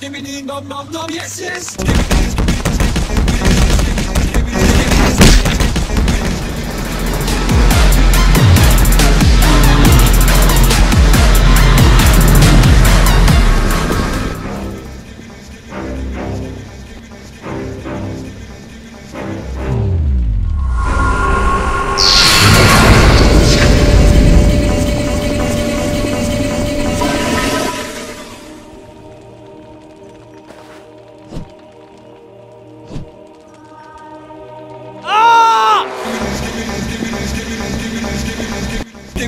Give me the dum dum dum, yes yes. Hã?